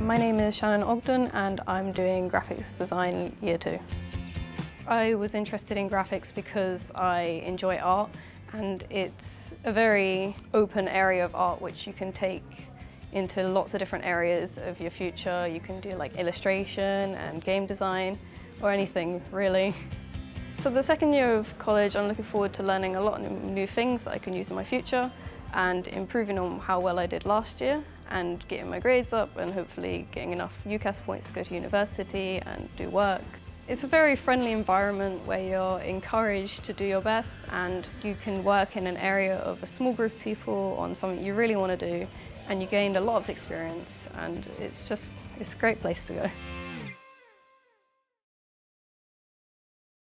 My name is Shannon Ogden and I'm doing graphics design year two. I was interested in graphics because I enjoy art and it's a very open area of art which you can take into lots of different areas of your future. You can do like illustration and game design or anything really. For the second year of college I'm looking forward to learning a lot of new things that I can use in my future and improving on how well I did last year and getting my grades up and hopefully getting enough UCAS points to go to university and do work. It's a very friendly environment where you're encouraged to do your best and you can work in an area of a small group of people on something you really want to do and you gained a lot of experience and it's just, it's a great place to go.